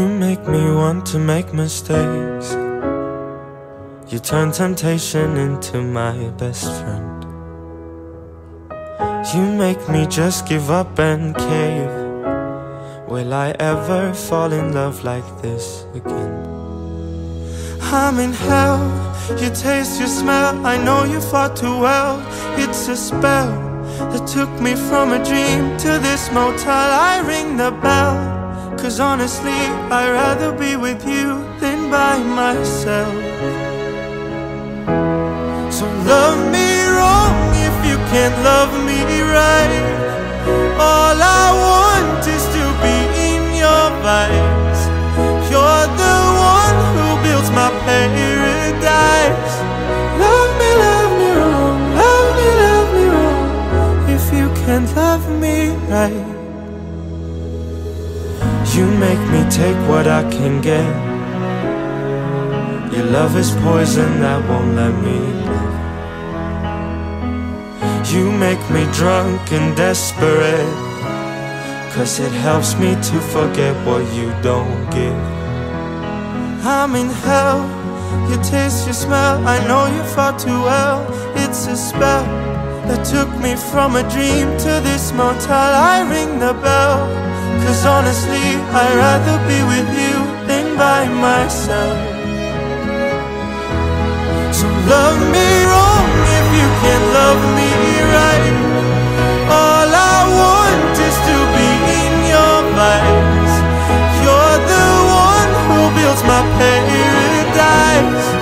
want to make mistakes. You turn temptation into my best friend. You make me just give up and cave. Will I ever fall in love like this again? I'm in hell, you taste your smell. I know you far too well. It's a spell that took me from a dream to this motel. I ring the bell, cause honestly, I'd rather be with you than by myself. So love me wrong if you can't love me right. All I want is to be in your vibes. You're the one who builds my paradise. Love me, love me wrong, love me, love me wrong. If you can't love me right, you make me take what I can get. Your love is poison that won't let me live. You make me drunk and desperate. Cause it helps me to forget what you don't give. I'm in hell, you taste your smell. I know you far too well. It's a spell that took me from a dream to this motel. I ring the bell. Cause honestly, I'd rather be with you than by myself. So love me wrong if you can't love me right. All I want is to be in your vibes. You're the one who builds my paradise.